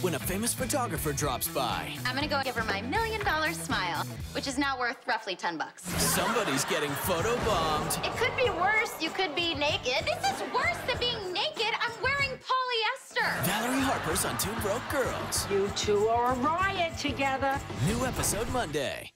when a famous photographer drops by. I'm gonna go give her my million dollar smile, which is now worth roughly 10 bucks. Somebody's getting photo bombed. It could be worse. You could be naked. This is worse than being naked. I'm wearing polyester. Valerie Harper's on Two Broke Girls. You two are a riot together. New episode Monday.